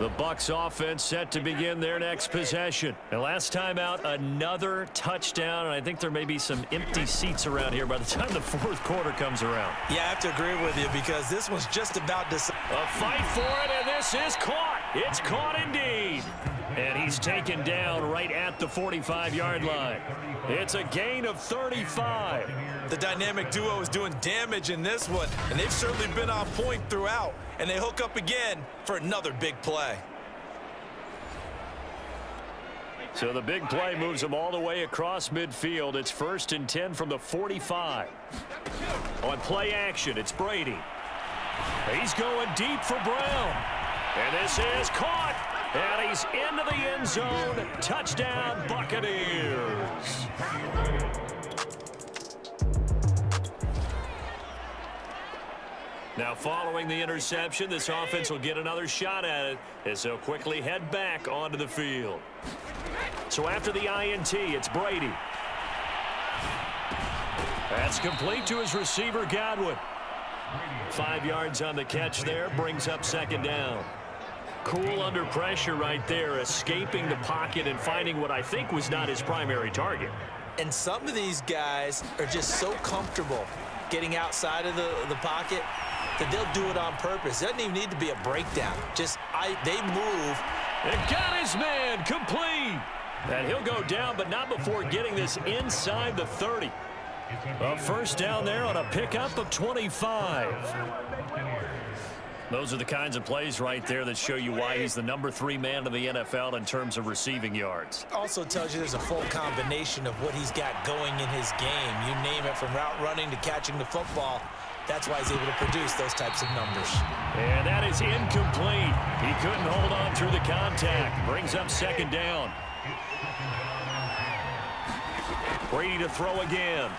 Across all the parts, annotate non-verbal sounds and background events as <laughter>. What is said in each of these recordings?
The Bucks offense set to begin their next possession. And last time out, another touchdown, and I think there may be some empty seats around here by the time the fourth quarter comes around. Yeah, I have to agree with you because this one's just about to... A fight for it, this is caught. It's caught indeed. And he's taken down right at the 45-yard line. It's a gain of 35. The dynamic duo is doing damage in this one, and they've certainly been on point throughout. And they hook up again for another big play. So the big play moves them all the way across midfield. It's first and 10 from the 45. On play action, it's Brady. He's going deep for Brown. And this is caught. And he's into the end zone. Touchdown, Buccaneers. Now, following the interception, this offense will get another shot at it as they'll quickly head back onto the field. So after the INT, it's Brady. That's complete to his receiver, Godwin. Five yards on the catch there, brings up second down. Cool under pressure right there, escaping the pocket and finding what I think was not his primary target. And some of these guys are just so comfortable getting outside of the, the pocket that they'll do it on purpose. It doesn't even need to be a breakdown. Just I, they move. And got his man complete. And he'll go down, but not before getting this inside the 30. A first down there on a pickup of 25. Those are the kinds of plays right there that show you why he's the number three man in the NFL in terms of receiving yards. Also tells you there's a full combination of what he's got going in his game. You name it, from route running to catching the football. That's why he's able to produce those types of numbers. And that is incomplete. He couldn't hold on through the contact. Brings up second down. Brady to throw again.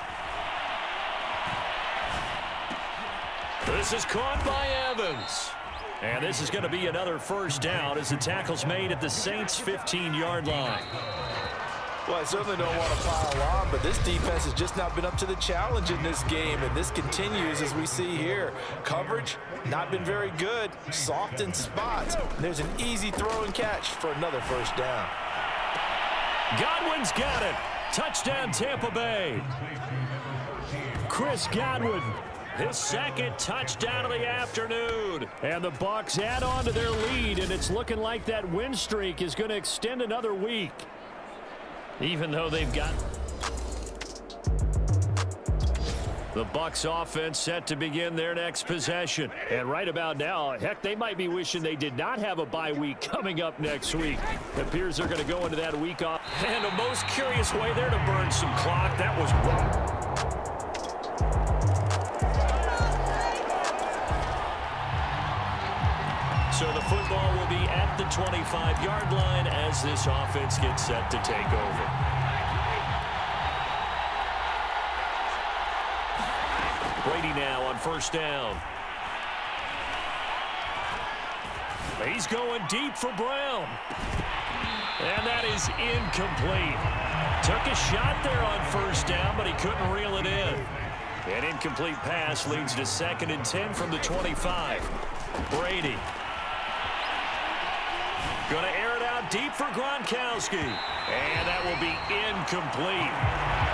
This is caught by Evans. And this is going to be another first down as the tackle's made at the Saints' 15-yard line. Well, I certainly don't want to pile on, but this defense has just not been up to the challenge in this game, and this continues as we see here. Coverage, not been very good, soft in spots. There's an easy throw and catch for another first down. Godwin's got it. Touchdown, Tampa Bay. Chris Godwin his second touchdown of the afternoon. And the Bucks add on to their lead, and it's looking like that win streak is going to extend another week. Even though they've got the Bucks offense set to begin their next possession. And right about now, heck, they might be wishing they did not have a bye week coming up next week. It appears they're going to go into that week off. And a most curious way there to burn some clock. That was wrong. So the football will be at the 25-yard line as this offense gets set to take over. Brady now on first down. He's going deep for Brown. And that is incomplete. Took a shot there on first down, but he couldn't reel it in. An incomplete pass leads to second and 10 from the 25. Brady Going to air it out deep for Gronkowski. And that will be incomplete.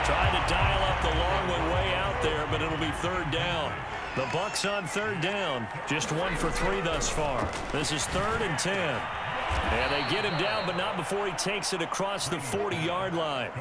Trying to dial up the long one way out there, but it'll be third down. The Bucks on third down. Just one for three thus far. This is third and 10. And they get him down, but not before he takes it across the 40-yard line.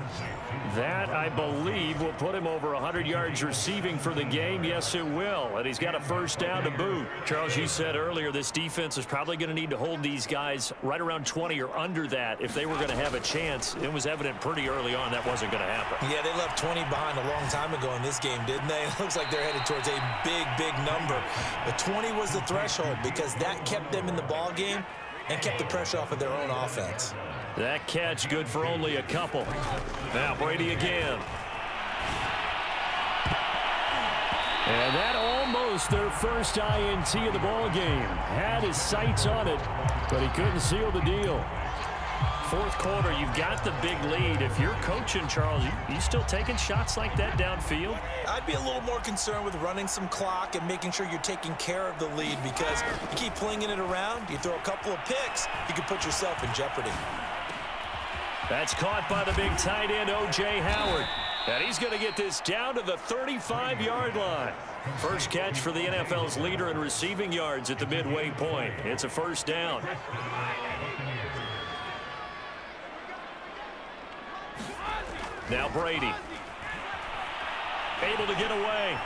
That, I believe, will put him over 100 yards receiving for the game. Yes, it will. And he's got a first down to boot. Charles, you said earlier this defense is probably going to need to hold these guys right around 20 or under that if they were going to have a chance. It was evident pretty early on that wasn't going to happen. Yeah, they left 20 behind a long time ago in this game, didn't they? <laughs> It looks like they're headed towards a big, big number. But 20 was the threshold because that kept them in the ball game and kept the pressure off of their own offense. That catch good for only a couple. Now Brady again. And that almost their first INT of the ball game. Had his sights on it, but he couldn't seal the deal. Fourth quarter. You've got the big lead. If you're coaching, Charles, you, you still taking shots like that downfield? I'd be a little more concerned with running some clock and making sure you're taking care of the lead because you keep flinging it around, you throw a couple of picks, you can put yourself in jeopardy. That's caught by the big tight end, O.J. Howard. And he's going to get this down to the 35-yard line. First catch for the NFL's leader in receiving yards at the midway point. It's a first down. Now Brady. Able to get away.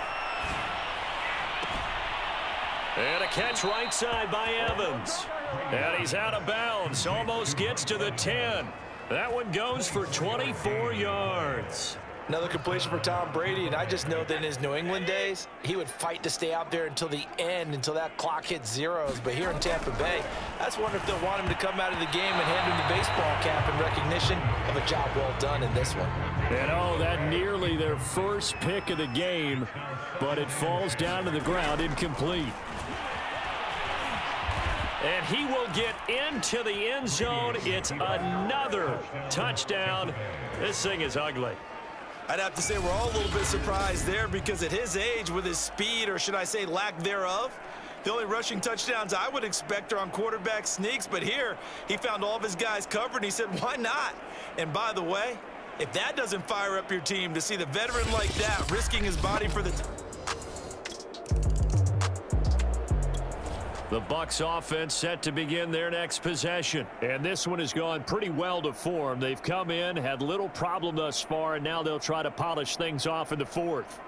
And a catch right side by Evans. And he's out of bounds. Almost gets to the 10. That one goes for 24 yards. Another completion for Tom Brady, and I just know that in his New England days, he would fight to stay out there until the end, until that clock hits zeros. But here in Tampa Bay, that's wonder if they'll want him to come out of the game and hand him the baseball cap in recognition of a job well done in this one. And oh, that nearly their first pick of the game, but it falls down to the ground incomplete. And he will get into the end zone. It's another touchdown. This thing is ugly. I'd have to say we're all a little bit surprised there because at his age, with his speed, or should I say lack thereof, the only rushing touchdowns I would expect are on quarterback sneaks. But here, he found all of his guys covered, and he said, why not? And by the way, if that doesn't fire up your team to see the veteran like that risking his body for the The Bucks offense set to begin their next possession. And this one has gone pretty well to form. They've come in, had little problem thus far, and now they'll try to polish things off in the fourth.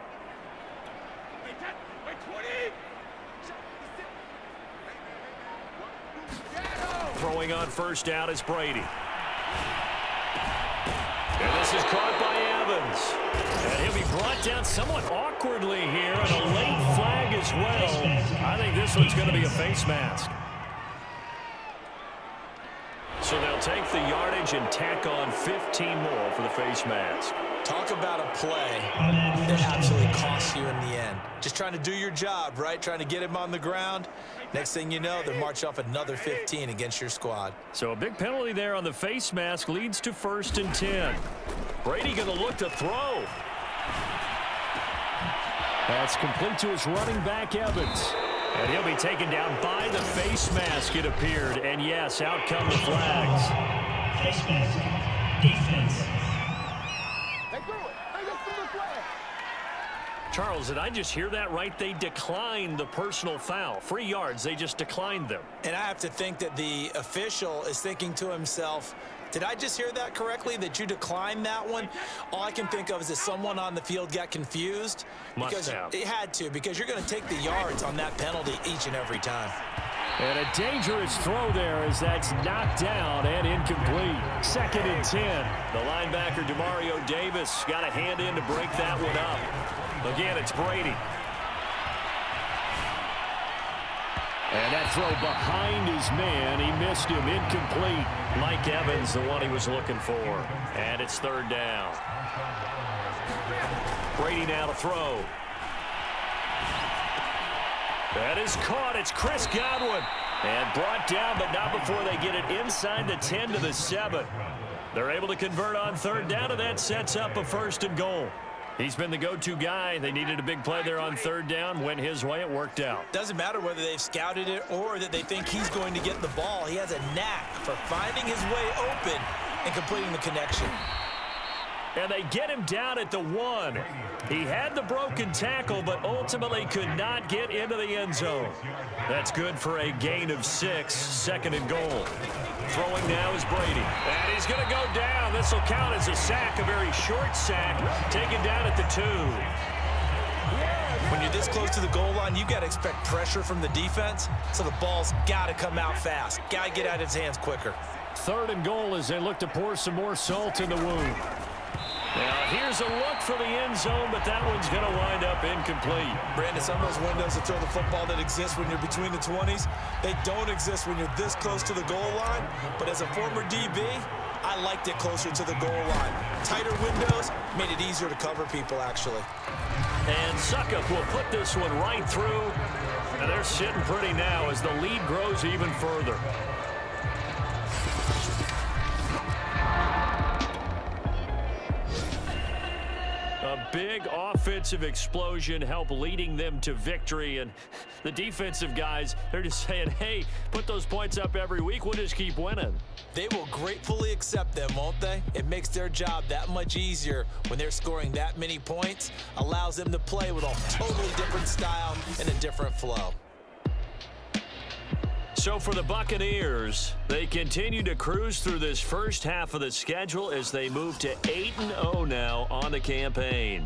Throwing on first down is Brady. And this is caught by brought down somewhat awkwardly here, and a late flag as well. I think this one's going to be a face mask. So they'll take the yardage and tack on 15 more for the face mask. Talk about a play that absolutely costs you in the end. Just trying to do your job, right? Trying to get him on the ground. Next thing you know, they march off another 15 against your squad. So a big penalty there on the face mask leads to first and 10. Brady going to look to throw. That's complete to his running back, Evans. And he'll be taken down by the face mask, it appeared. And yes, out come the flags. Face mask, defense. Charles, did I just hear that right? They declined the personal foul. Free yards, they just declined them. And I have to think that the official is thinking to himself, did I just hear that correctly, that you declined that one? All I can think of is that someone on the field got confused. Must because have. It had to, because you're going to take the yards on that penalty each and every time. And a dangerous throw there as that's knocked down and incomplete. Second and 10. The linebacker, Demario Davis, got a hand in to break that one up. Again, it's Brady. And that throw behind his man. He missed him. Incomplete. Mike Evans, the one he was looking for. And it's third down. Brady now to throw. That is caught. It's Chris Godwin. And brought down, but not before they get it inside the 10 to the 7. They're able to convert on third down, and that sets up a first and goal. He's been the go-to guy. They needed a big play there on third down. Went his way. It worked out. Doesn't matter whether they've scouted it or that they think he's going to get the ball. He has a knack for finding his way open and completing the connection. And they get him down at the one. He had the broken tackle, but ultimately could not get into the end zone. That's good for a gain of six, second and goal. Throwing now is Brady. And he's going to go down. This will count as a sack, a very short sack, taken down at the two. When you're this close to the goal line, you got to expect pressure from the defense, so the ball's got to come out fast. Got to get out of his hands quicker. Third and goal as they look to pour some more salt in the wound. Now, here's a look for the end zone, but that one's going to wind up incomplete. Brandon, some of those windows to throw the football that exist when you're between the 20s, they don't exist when you're this close to the goal line. But as a former DB, I liked it closer to the goal line. Tighter windows made it easier to cover people, actually. And Succop will put this one right through. And they're sitting pretty now as the lead grows even further. Big offensive explosion help leading them to victory. And the defensive guys, they're just saying, hey, put those points up every week. We'll just keep winning. They will gratefully accept them, won't they? It makes their job that much easier when they're scoring that many points. Allows them to play with a totally different style and a different flow. So for the Buccaneers, they continue to cruise through this first half of the schedule as they move to 8-0 now on the campaign.